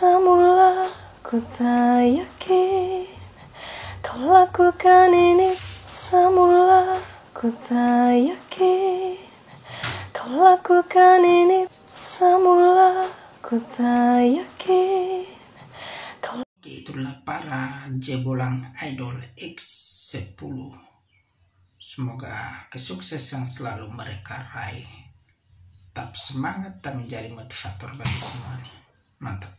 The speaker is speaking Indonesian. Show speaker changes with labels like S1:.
S1: Semula ku tak yakin. Kau lakukan ini Semula ku tak yakin. Kau lakukan ini Semula ku tak yakin. Kau
S2: itulah para jebolan idol X10 semoga kesuksesan selalu mereka raih. Tetap semangat dan menjadi motivator bagi semuanya mantap.